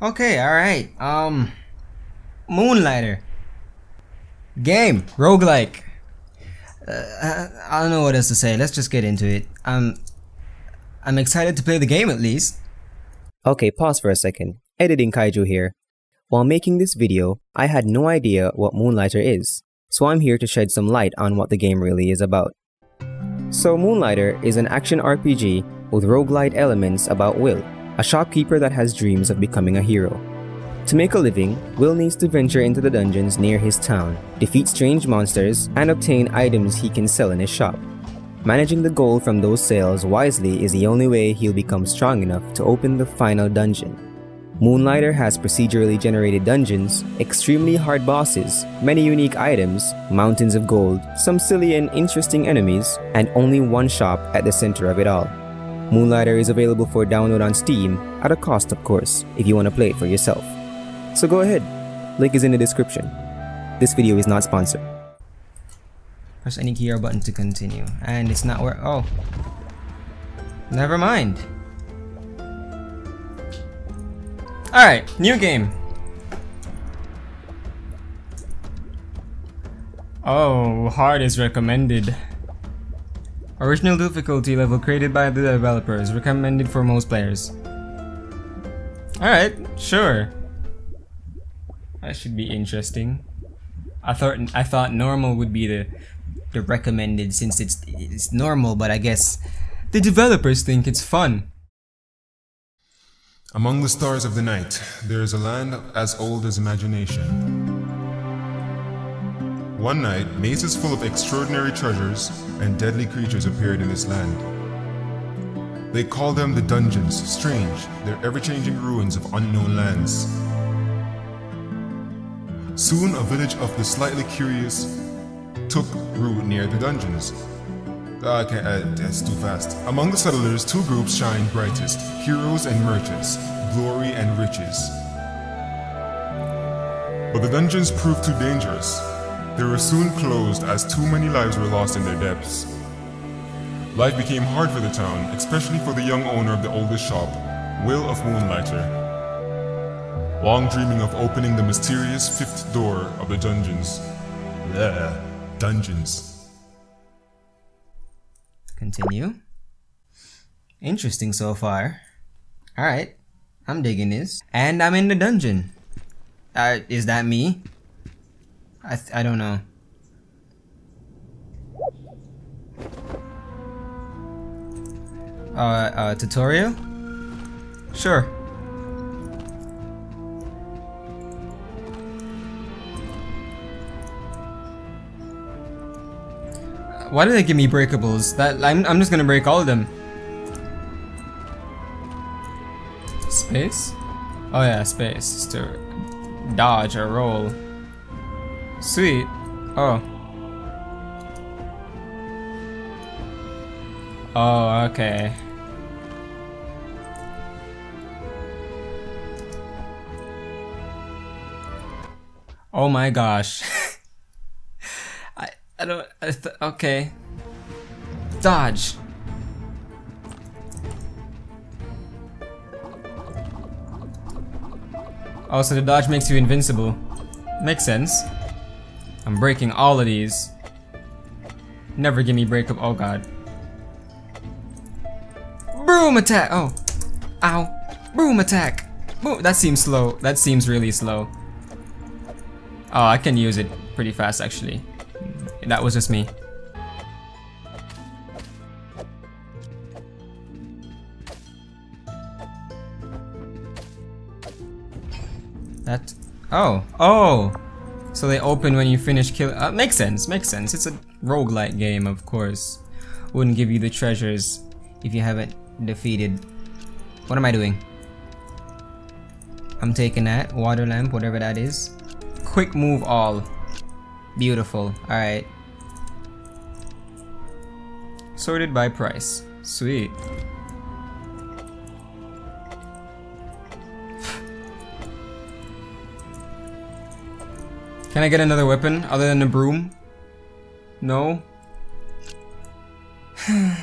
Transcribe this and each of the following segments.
Okay, alright. Um Moonlighter. Game. Roguelike. Uh, I don't know what else to say. Let's just get into it. I'm I'm excited to play the game at least. Okay, pause for a second. Editing Kaiju here. While making this video, I had no idea what Moonlighter is, so I'm here to shed some light on what the game really is about. So Moonlighter is an action RPG with roguelite elements about Will, a shopkeeper that has dreams of becoming a hero. To make a living, Will needs to venture into the dungeons near his town, defeat strange monsters, and obtain items he can sell in his shop. Managing the gold from those sales wisely is the only way he'll become strong enough to open the final dungeon. Moonlighter has procedurally generated dungeons, extremely hard bosses, many unique items, mountains of gold, some silly and interesting enemies, and only one shop at the center of it all. Moonlighter is available for download on Steam, at a cost of course, if you want to play it for yourself. So go ahead, link is in the description. This video is not sponsored. Press any key or button to continue. And it's not where oh. Never mind. Alright, new game. Oh, hard is recommended. Original difficulty level created by the developers, recommended for most players. Alright, sure. That should be interesting. I thought I thought normal would be the the recommended since it's it's normal, but I guess the developers think it's fun. Among the stars of the night, there is a land as old as imagination. One night, mazes full of extraordinary treasures and deadly creatures appeared in this land. They call them the dungeons, strange, they're ever-changing ruins of unknown lands. Soon a village of the slightly curious took root near the dungeons. Ah, I can't, uh, that's too fast. Among the settlers, two groups shine brightest, heroes and merchants, glory and riches. But the dungeons proved too dangerous. They were soon closed as too many lives were lost in their depths. Life became hard for the town, especially for the young owner of the oldest shop, Will of Moonlighter. Long dreaming of opening the mysterious fifth door of the dungeons. Yeah, dungeons. Continue. Interesting so far. Alright. I'm digging this. And I'm in the dungeon. Uh, is that me? I, I don't know. Uh, uh, tutorial? Sure. Why do they give me breakables? That I'm, I'm just gonna break all of them. Space? Oh yeah, space. To dodge or roll. Sweet. Oh. Oh, okay. Oh my gosh. I I don't I okay. Dodge. Oh, so the dodge makes you invincible. Makes sense. I'm breaking all of these. Never give me break up. Oh god. Broom attack! Oh. Ow. Broom attack! Boom. That seems slow. That seems really slow. Oh, I can use it pretty fast actually. That was just me. That... Oh. Oh! So they open when you finish kill- uh, makes sense, makes sense. It's a roguelike game, of course. Wouldn't give you the treasures if you haven't defeated... What am I doing? I'm taking that. Water lamp, whatever that is. Quick move all. Beautiful. Alright. Sorted by price. Sweet. Can I get another weapon other than a broom? No?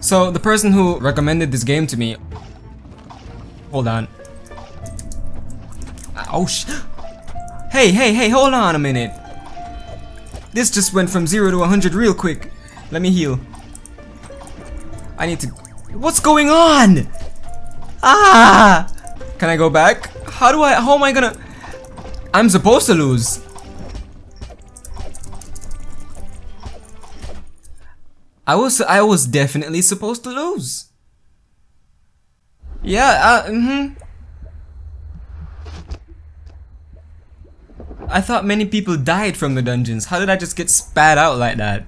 so the person who recommended this game to me... Hold on. Oh sh- Hey, hey, hey, hold on a minute. This just went from 0 to 100 real quick. Let me heal. I need to... What's going on? Ah! Can I go back? How do I... How am I gonna... I'm supposed to lose. I was... I was definitely supposed to lose. Yeah, uh, mm-hmm. I thought many people died from the dungeons. How did I just get spat out like that?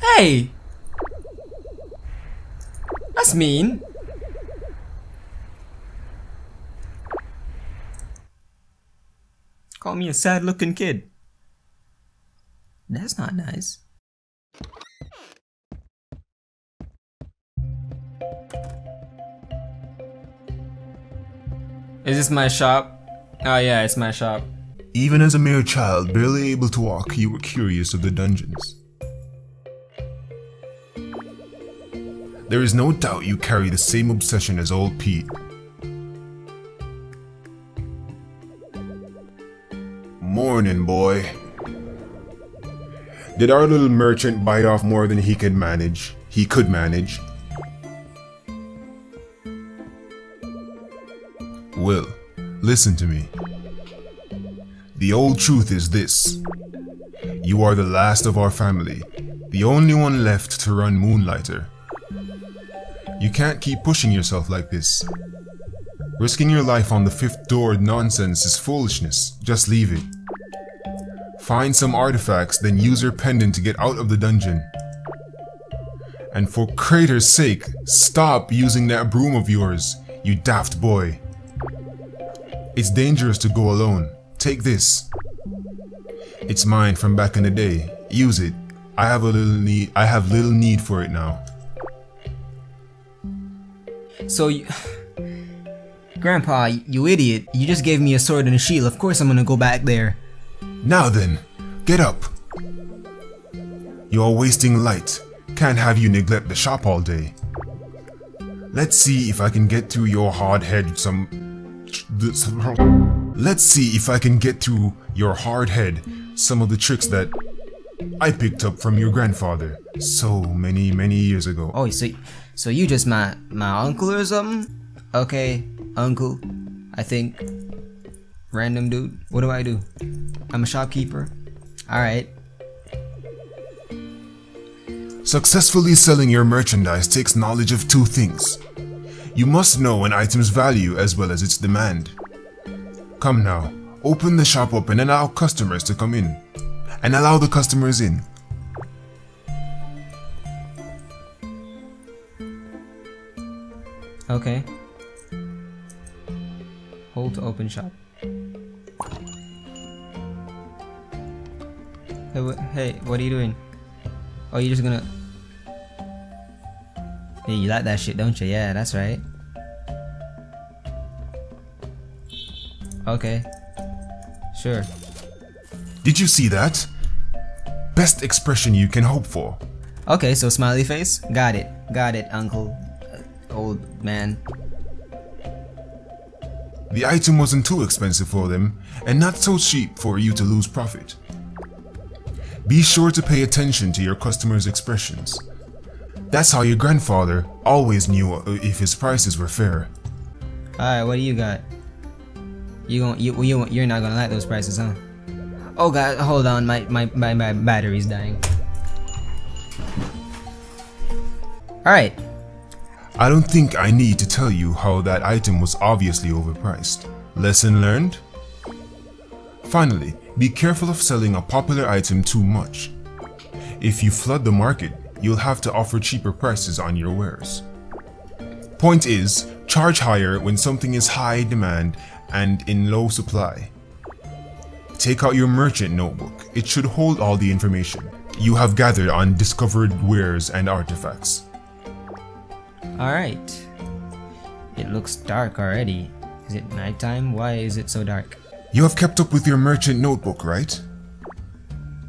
Hey! Mean. Call me a sad looking kid. That's not nice. Is this my shop? Oh yeah, it's my shop. Even as a mere child, barely able to walk, you were curious of the dungeons. There is no doubt you carry the same obsession as old Pete. Morning, boy. Did our little merchant bite off more than he could manage? He could manage. Will, listen to me. The old truth is this. You are the last of our family, the only one left to run Moonlighter. You can't keep pushing yourself like this. Risking your life on the fifth door nonsense is foolishness. Just leave it. Find some artifacts, then use your pendant to get out of the dungeon. And for Crater's sake, stop using that broom of yours, you daft boy. It's dangerous to go alone. Take this. It's mine from back in the day. Use it. I have a little need I have little need for it now. So you... Grandpa, you idiot. You just gave me a sword and a shield. Of course I'm gonna go back there. Now then, get up. You're wasting light. Can't have you neglect the shop all day. Let's see if I can get through your hard head some... Let's see if I can get through your hard head some of the tricks that I picked up from your grandfather so many, many years ago. Oh, so, so you just my, my uncle or something? Okay, uncle, I think. Random dude. What do I do? I'm a shopkeeper. Alright. Successfully selling your merchandise takes knowledge of two things. You must know an item's value as well as its demand. Come now, open the shop up and allow customers to come in. And allow the customers in. Okay. Hold to open shop. Hey, wh hey, what are you doing? Oh, you're just gonna... Hey, you like that shit, don't you? Yeah, that's right. Okay. Sure. Did you see that? Best expression you can hope for. Okay, so smiley face? Got it. Got it, uncle. Uh, old man. The item wasn't too expensive for them, and not so cheap for you to lose profit. Be sure to pay attention to your customers' expressions. That's how your grandfather always knew if his prices were fair. Alright, what do you got? You gon' you you you're not gonna like those prices, huh? Oh god, hold on, my my my, my battery's dying. Alright. I don't think I need to tell you how that item was obviously overpriced. Lesson learned? Finally, be careful of selling a popular item too much. If you flood the market, you'll have to offer cheaper prices on your wares. Point is, charge higher when something is high demand and in low supply. Take out your merchant notebook. It should hold all the information you have gathered on discovered wares and artifacts. Alright. It looks dark already. Is it nighttime? Why is it so dark? You have kept up with your merchant notebook, right?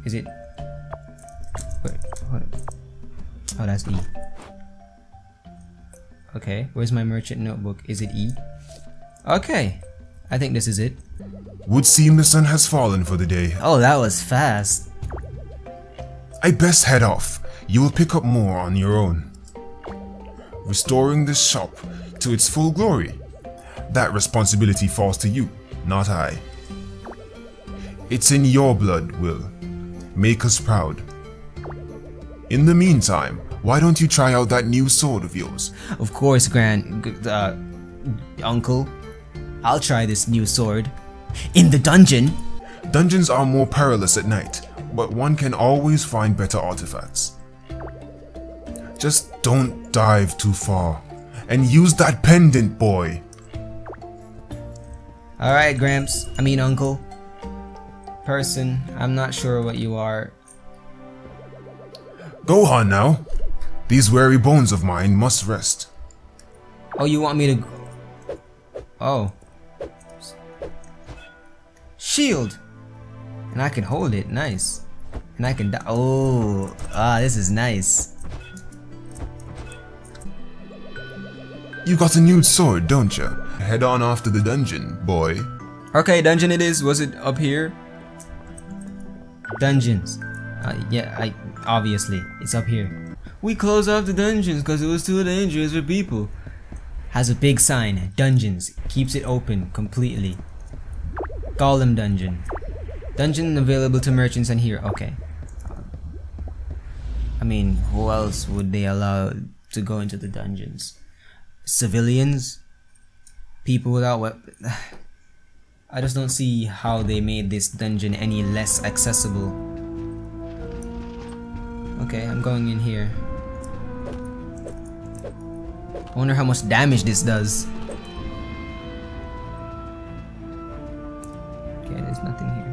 Is it... Wait, hold Oh, that's E. Okay, where's my merchant notebook? Is it E? Okay, I think this is it. Would seem the sun has fallen for the day. Oh, that was fast. I best head off. You will pick up more on your own. Restoring this shop to its full glory. That responsibility falls to you, not I. It's in your blood, Will. Make us proud. In the meantime, why don't you try out that new sword of yours? Of course, Grand, uh, Uncle. I'll try this new sword. In the dungeon? Dungeons are more perilous at night, but one can always find better artifacts. Just don't dive too far. And use that pendant, boy. Alright, Gramps. I mean, Uncle. Person, I'm not sure what you are. Go on now. These weary bones of mine must rest. Oh, you want me to... Oh. Shield! And I can hold it, nice. And I can die. Oh, ah, this is nice. You got a new sword, don't you? Head on off to the dungeon, boy. Okay, dungeon it is. Was it up here? Dungeons. Uh, yeah, I obviously it's up here. We closed off the dungeons because it was too dangerous for people. Has a big sign, dungeons. Keeps it open completely. Golem dungeon. Dungeon available to merchants and here. Okay. I mean, who else would they allow to go into the dungeons? Civilians? People without weapons? I just don't see how they made this dungeon any less accessible. Okay, I'm going in here. I wonder how much damage this does. There's nothing here.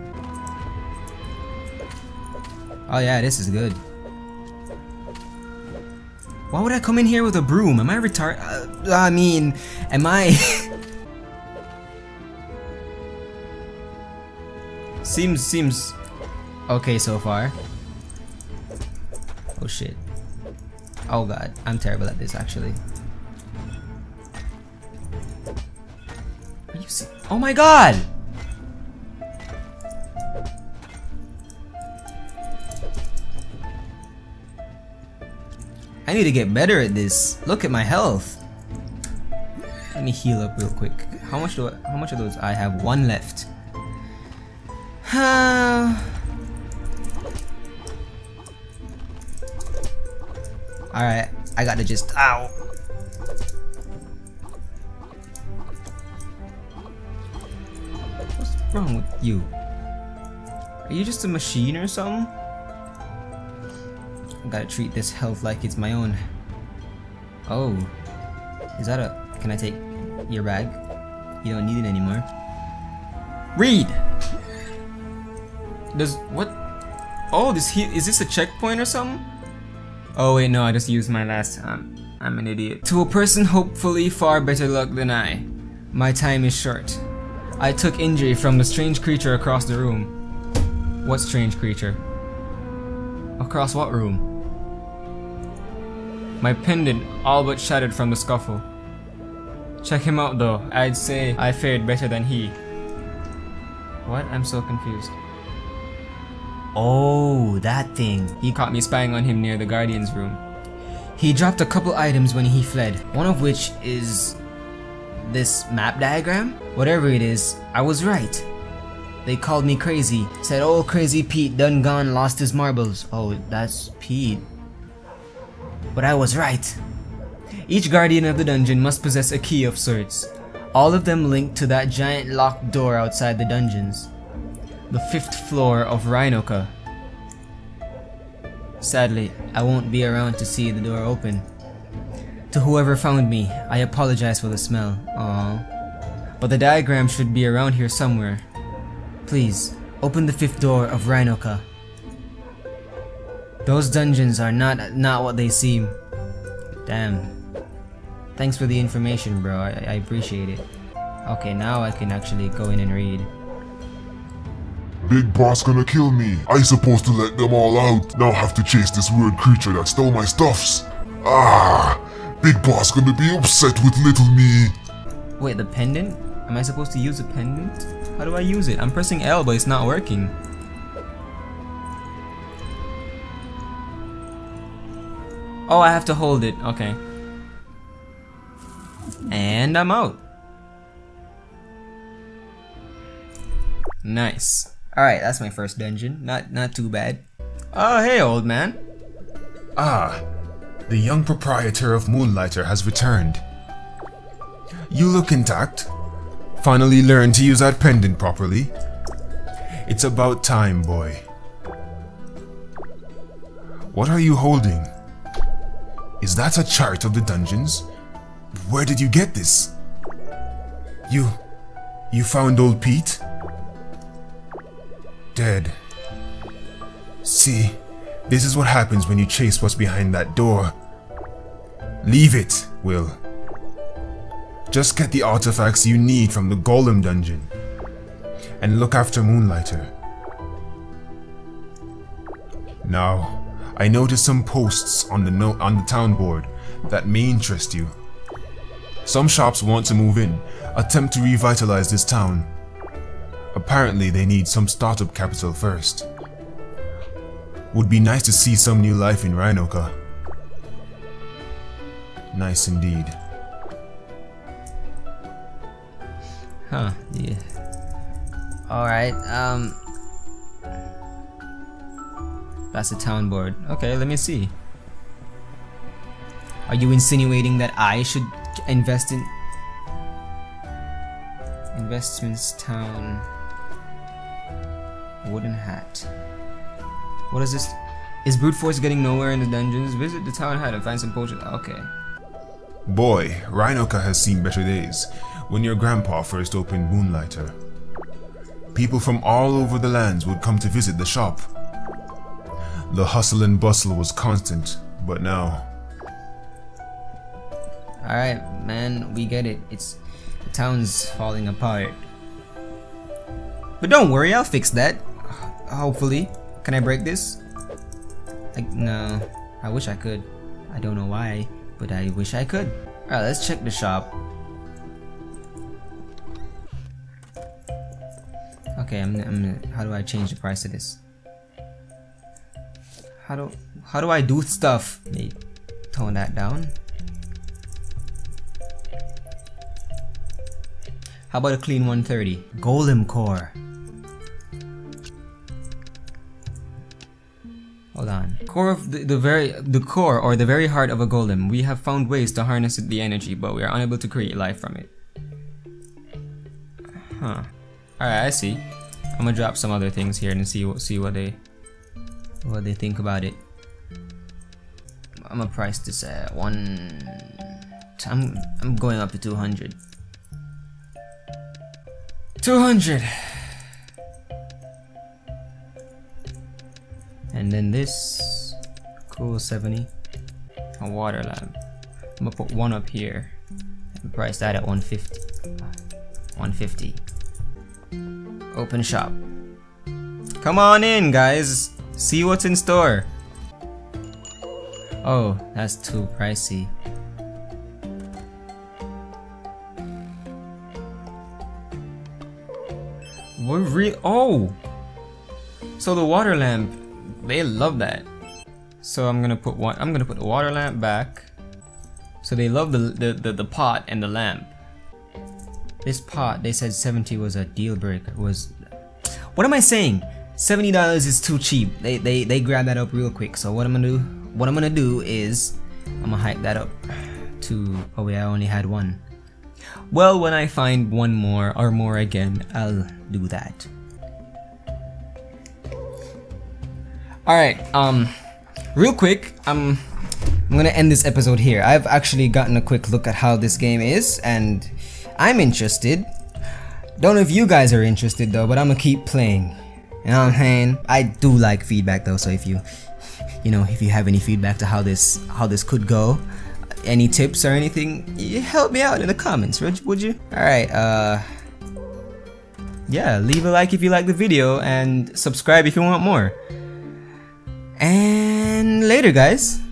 Oh yeah, this is good. Why would I come in here with a broom? Am I retarded? Uh, I mean, am I... seems, seems okay so far. Oh shit. Oh god, I'm terrible at this actually. Are you see Oh my god! I need to get better at this. Look at my health. Let me heal up real quick. How much do I, how much of those I have? One left. Alright, I gotta just ow. What's wrong with you? Are you just a machine or something? Gotta treat this health like it's my own. Oh. Is that a... Can I take your bag? You don't need it anymore. Read! Does... What? Oh, this he is this a checkpoint or something? Oh wait, no, I just used my last time. I'm an idiot. To a person hopefully far better luck than I, my time is short. I took injury from the strange creature across the room. What strange creature? Across what room? My pendant all but shattered from the scuffle. Check him out though, I'd say I fared better than he. What? I'm so confused. Oh, that thing. He caught me spying on him near the Guardian's room. He dropped a couple items when he fled, one of which is this map diagram? Whatever it is, I was right. They called me crazy, said oh crazy Pete done gone lost his marbles. Oh, that's Pete. But I was right. Each guardian of the dungeon must possess a key of sorts, all of them linked to that giant locked door outside the dungeons. The fifth floor of Rynoka. Sadly, I won't be around to see the door open. To whoever found me, I apologize for the smell. Aww. But the diagram should be around here somewhere. Please, open the fifth door of Rynoka. Those dungeons are not not what they seem. Damn. Thanks for the information, bro. I, I appreciate it. Okay, now I can actually go in and read. Big Boss gonna kill me. I supposed to let them all out. Now have to chase this weird creature that stole my stuffs. Ah, Big Boss gonna be upset with little me. Wait, the pendant? Am I supposed to use the pendant? How do I use it? I'm pressing L, but it's not working. Oh, I have to hold it. Okay. And I'm out. Nice. Alright, that's my first dungeon. Not not too bad. Oh, hey, old man. Ah, the young proprietor of Moonlighter has returned. You look intact. Finally learned to use that pendant properly. It's about time, boy. What are you holding? Is that a chart of the dungeons? Where did you get this? You... you found old Pete? Dead. See, this is what happens when you chase what's behind that door. Leave it, Will. Just get the artifacts you need from the Golem dungeon. And look after Moonlighter. Now, I noticed some posts on the no on the town board that may interest you. Some shops want to move in, attempt to revitalize this town. Apparently they need some startup capital first. Would be nice to see some new life in Rynoka. Nice indeed. Huh, yeah. Alright, um... That's the town board. Okay, let me see. Are you insinuating that I should invest in... Investments town... Wooden hat. What is this? Is brute force getting nowhere in the dungeons? Visit the town hat and find some potions. Okay. Boy, Rynoka has seen better days when your grandpa first opened Moonlighter. People from all over the lands would come to visit the shop. The hustle and bustle was constant, but now... Alright, man, we get it. It's... The town's falling apart. But don't worry, I'll fix that. Hopefully. Can I break this? Like, no. I wish I could. I don't know why, but I wish I could. Alright, let's check the shop. Okay, I'm, I'm how do I change the price of this? How do how do I do stuff? Tone that down. How about a clean 130? Golem core. Hold on. Core of the, the very the core or the very heart of a golem. We have found ways to harness the energy, but we are unable to create life from it. Huh. Alright, I see. I'm gonna drop some other things here and see what see what they what they think about it. I'm gonna price this at one. I'm I'm going up to 200. 200. And then this cool 70. A water lamp. I'm gonna put one up here and price that at 150. 150. Open shop. Come on in, guys. See what's in store. Oh, that's too pricey. We're re- Oh! So the water lamp, they love that. So I'm gonna put one. I'm gonna put the water lamp back. So they love the the, the, the pot and the lamp. This pot, they said 70 was a deal breaker. Was what am I saying? $70 is too cheap. They they they grab that up real quick. So what I'm gonna do? What I'm gonna do is I'm gonna hike that up to. Oh wait, I only had one. Well, when I find one more or more again, I'll do that. Alright, um, real quick, I'm, I'm gonna end this episode here. I've actually gotten a quick look at how this game is, and I'm interested. Don't know if you guys are interested though, but I'm gonna keep playing. You know what I'm saying? I do like feedback though, so if you, you know, if you have any feedback to how this, how this could go, any tips or anything, help me out in the comments, would, you? Alright, uh... yeah, leave a like if you like the video and subscribe if you want more. And later, guys.